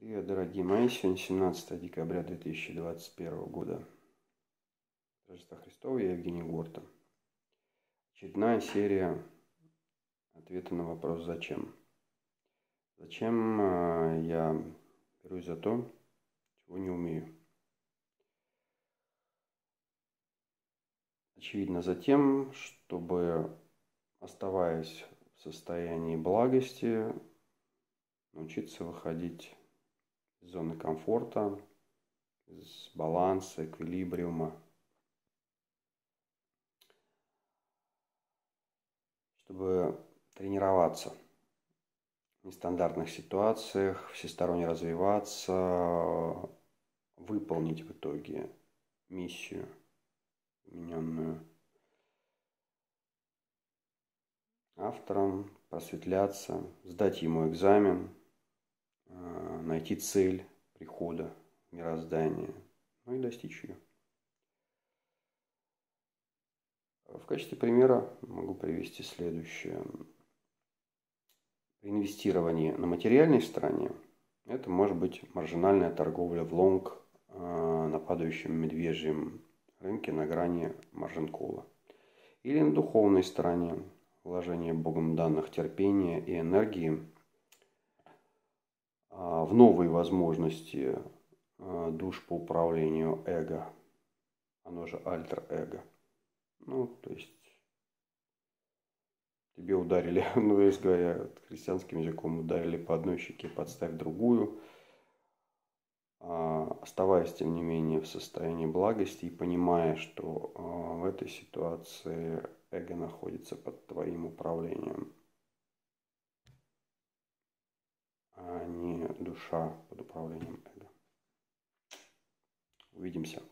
Привет, дорогие мои! Сегодня 17 декабря 2021 года. Рождество Христова, я Евгений Горта. Очередная серия ответа на вопрос «Зачем?». Зачем э, я берусь за то, чего не умею? Очевидно, за тем, чтобы, оставаясь в состоянии благости, научиться выходить из зоны комфорта, из баланса, эквилибриума. Чтобы тренироваться в нестандартных ситуациях, всесторонне развиваться, выполнить в итоге миссию, вмененную автором, просветляться, сдать ему экзамен – найти цель прихода мироздания, ну и достичь ее. В качестве примера могу привести следующее. При инвестировании на материальной стороне это может быть маржинальная торговля в лонг э, на падающем медвежьем рынке на грани маржинкола. Или на духовной стороне вложение Богом данных терпения и энергии – а, в новые возможности а, душ по управлению эго, оно же альтер-эго. Ну, то есть тебе ударили, ну, если говоря христианским языком, ударили по одной щеке, подставь другую, а, оставаясь, тем не менее, в состоянии благости и понимая, что в этой ситуации эго находится под твоим управлением. а не душа под управлением эго. Увидимся.